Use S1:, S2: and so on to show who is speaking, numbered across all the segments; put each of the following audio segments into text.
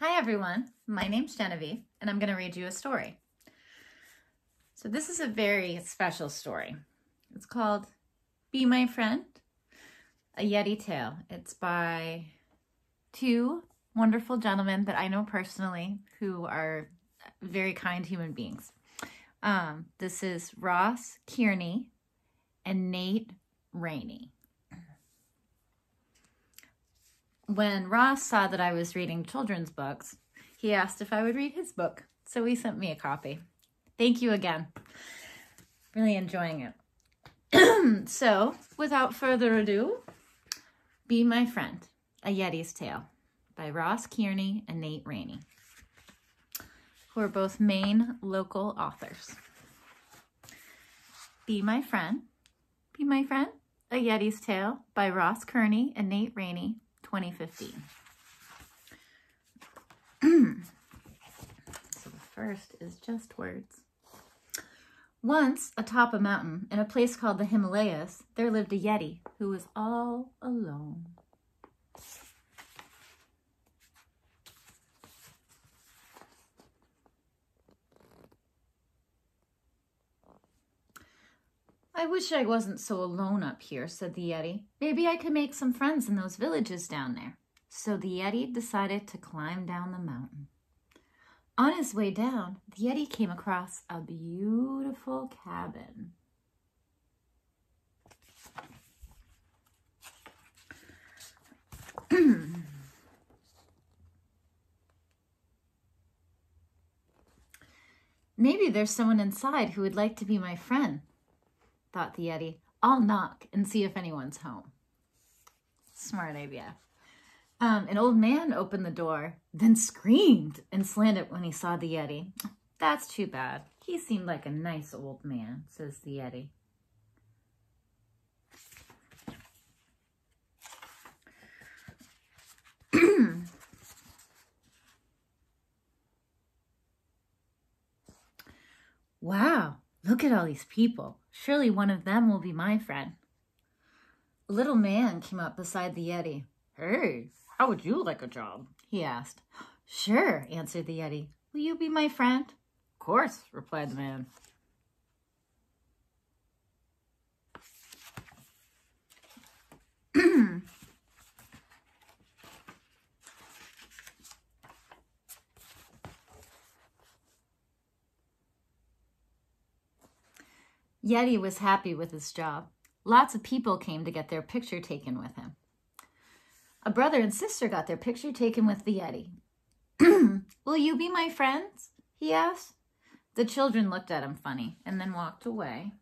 S1: Hi everyone, my name's Genevieve and I'm going to read you a story. So this is a very special story. It's called Be My Friend, a Yeti Tale. It's by two wonderful gentlemen that I know personally who are very kind human beings. Um, this is Ross Kearney and Nate Rainey. When Ross saw that I was reading children's books, he asked if I would read his book, so he sent me a copy. Thank you again. Really enjoying it. so, without further ado, Be My Friend, A Yeti's Tale by Ross Kearney and Nate Rainey, who are both Maine local authors. Be My Friend, Be My Friend, A Yeti's Tale by Ross Kearney and Nate Rainey 2015. so the first is just words. Once, atop a mountain, in a place called the Himalayas, there lived a Yeti who was all alone. I wish I wasn't so alone up here, said the Yeti. Maybe I could make some friends in those villages down there. So the Yeti decided to climb down the mountain. On his way down, the Yeti came across a beautiful cabin. Maybe there's someone inside who would like to be my friend, thought the Yeti. I'll knock and see if anyone's home. Smart idea. Um, an old man opened the door, then screamed and slammed it when he saw the Yeti. That's too bad. He seemed like a nice old man, says the Yeti. wow, look at all these people. Surely one of them will be my friend. A little man came up beside the Yeti. Hey, how would you like a job? He asked. Sure, answered the Yeti. Will you be my friend? Of course, replied the man. Yeti was happy with his job. Lots of people came to get their picture taken with him. A brother and sister got their picture taken with the Yeti. Will you be my friends? he asked. The children looked at him funny and then walked away.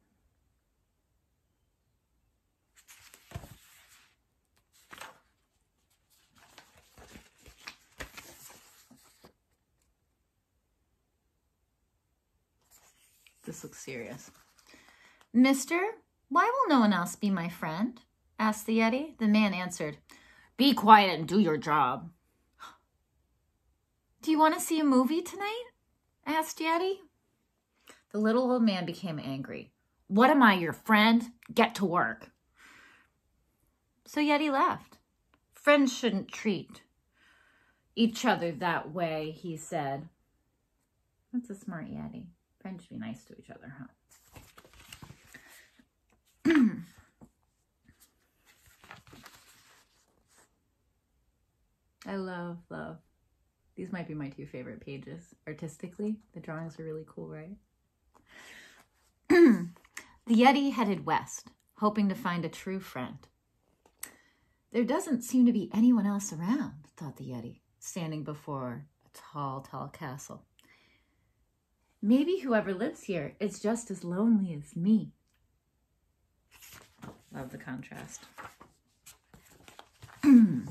S1: This looks serious. Mister, why will no one else be my friend? asked the Yeti. The man answered, Be quiet and do your job. Do you want to see a movie tonight? asked Yeti. The little old man became angry. What am I, your friend? Get to work. So Yeti left. Friends shouldn't treat each other that way, he said. That's a smart Yeti. Friends should be nice to each other, huh? I love, love. These might be my two favorite pages. Artistically, the drawings are really cool, right? the Yeti headed west, hoping to find a true friend. There doesn't seem to be anyone else around, thought the Yeti, standing before a tall, tall castle. Maybe whoever lives here is just as lonely as me. Love the contrast.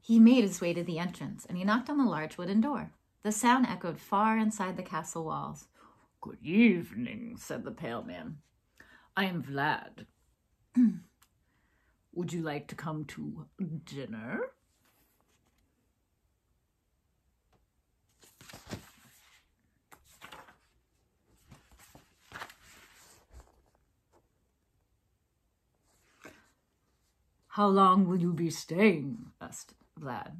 S1: he made his way to the entrance and he knocked on the large wooden door. The sound echoed far inside the castle walls. Good evening, said the pale man. I am Vlad. Would you like to come to dinner? How long will you be staying? asked Vlad.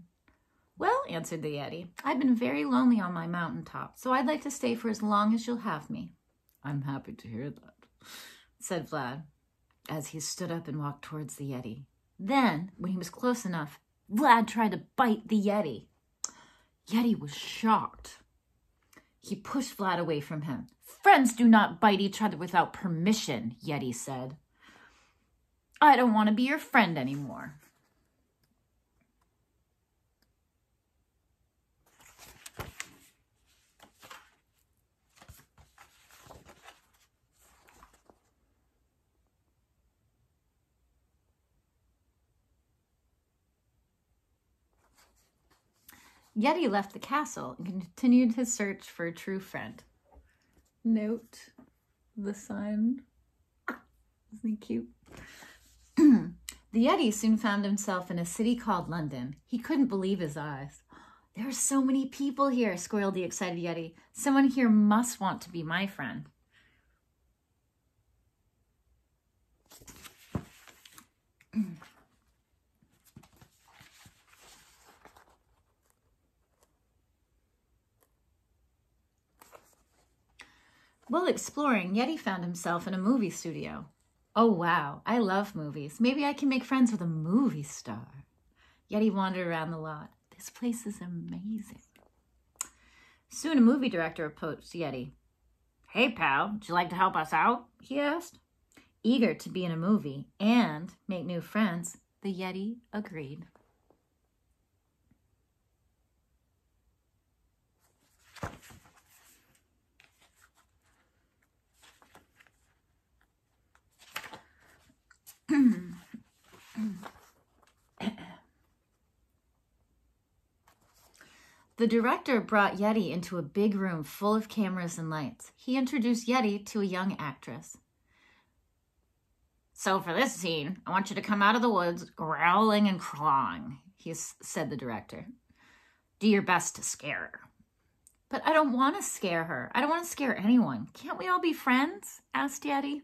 S1: Well, answered the Yeti, I've been very lonely on my mountain top, so I'd like to stay for as long as you'll have me. I'm happy to hear that, said Vlad, as he stood up and walked towards the Yeti. Then, when he was close enough, Vlad tried to bite the Yeti. Yeti was shocked. He pushed Vlad away from him. Friends do not bite each other without permission, Yeti said. I don't want to be your friend anymore. Yeti left the castle and continued his search for a true friend. Note the sun. Isn't he cute? The Yeti soon found himself in a city called London. He couldn't believe his eyes. There are so many people here, squealed the excited Yeti. Someone here must want to be my friend. While exploring, Yeti found himself in a movie studio. Oh, wow, I love movies. Maybe I can make friends with a movie star. Yeti wandered around the lot. This place is amazing. Soon a movie director approached Yeti. Hey, pal, would you like to help us out? He asked. Eager to be in a movie and make new friends, the Yeti agreed. The director brought Yeti into a big room full of cameras and lights. He introduced Yeti to a young actress. So for this scene, I want you to come out of the woods growling and clawing, he said the director. Do your best to scare her. But I don't want to scare her. I don't want to scare anyone. Can't we all be friends? asked Yeti.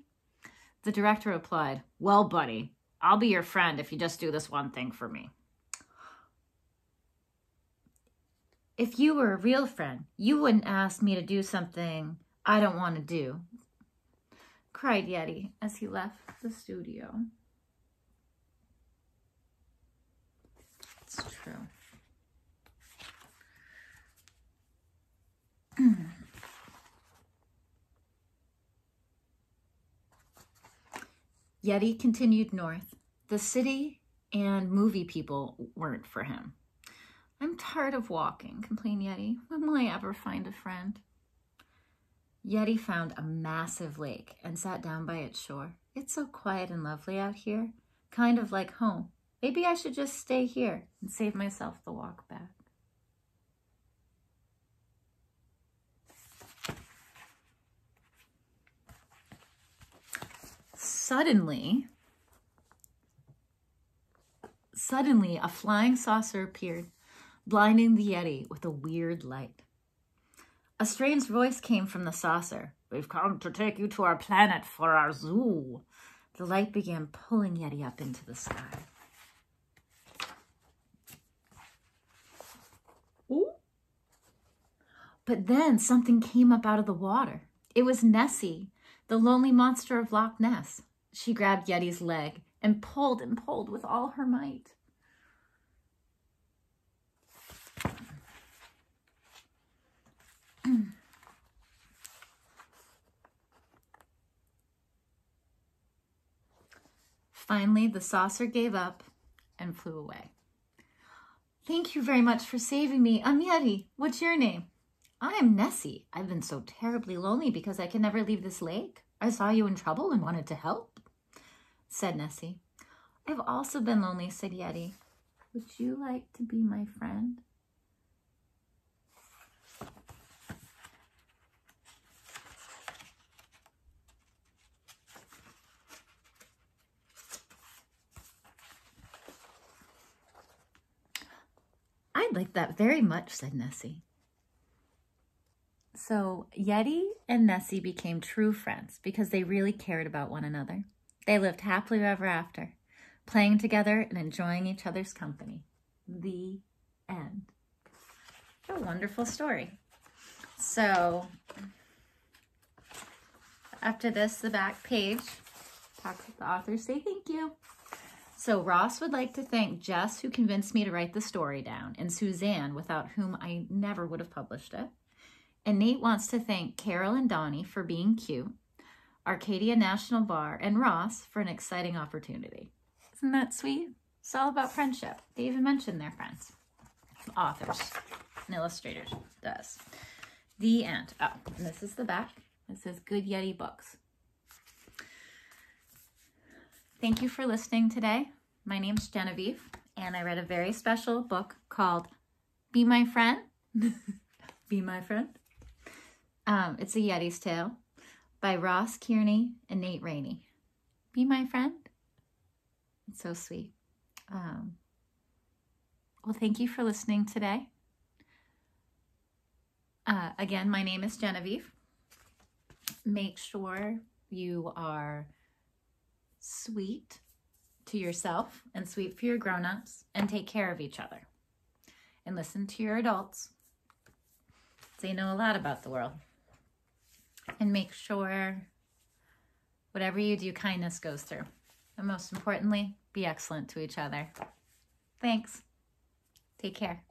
S1: The director replied, Well, buddy, I'll be your friend if you just do this one thing for me. If you were a real friend, you wouldn't ask me to do something I don't want to do, cried Yeti as he left the studio. It's true. Yeti continued north. The city and movie people weren't for him. I'm tired of walking, complained Yeti. When will I ever find a friend? Yeti found a massive lake and sat down by its shore. It's so quiet and lovely out here, kind of like home. Maybe I should just stay here and save myself the walk back. Suddenly, suddenly a flying saucer appeared blinding the Yeti with a weird light. A strange voice came from the saucer. We've come to take you to our planet for our zoo. The light began pulling Yeti up into the sky. Ooh. But then something came up out of the water. It was Nessie, the lonely monster of Loch Ness. She grabbed Yeti's leg and pulled and pulled with all her might. Finally, the saucer gave up and flew away. Thank you very much for saving me. I'm Yeti. What's your name? I am Nessie. I've been so terribly lonely because I can never leave this lake. I saw you in trouble and wanted to help, said Nessie. I've also been lonely, said Yeti. Would you like to be my friend? I'd like that very much, said Nessie. So Yeti and Nessie became true friends because they really cared about one another. They lived happily ever after, playing together and enjoying each other's company. The end. What a wonderful story. So, after this, the back page talks with the author, say thank you. So Ross would like to thank Jess, who convinced me to write the story down, and Suzanne, without whom I never would have published it. And Nate wants to thank Carol and Donnie for being cute, Arcadia National Bar, and Ross for an exciting opportunity. Isn't that sweet? It's all about friendship. They even mentioned their friends, authors and illustrators. Does. The end. Oh, and this is the back. It says Good Yeti Books. Thank you for listening today. My name's Genevieve, and I read a very special book called Be My Friend. Be My Friend. Um, it's a Yeti's Tale by Ross Kearney and Nate Rainey. Be My Friend. It's so sweet. Um, well, thank you for listening today. Uh, again, my name is Genevieve. Make sure you are sweet to yourself and sweet for your grown-ups and take care of each other. And listen to your adults. They know a lot about the world. And make sure whatever you do, kindness goes through. And most importantly, be excellent to each other. Thanks. Take care.